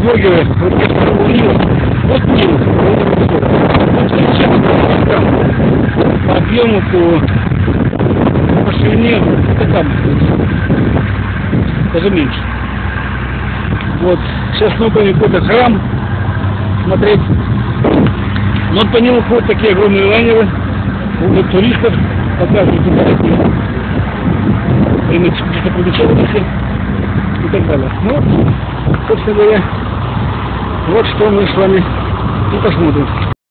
подергивая, вот Нил. Вот Нил. Вот сейчас там по объему, по, по это там, даже меньше. Вот, сейчас ну какой-то храм смотреть. Вот по нему ходят такие огромные лайнеры, для туристов, показывают фотографии достопримечательности и так далее. Ну, собственно говоря, вот что мы с вами и посмотрим.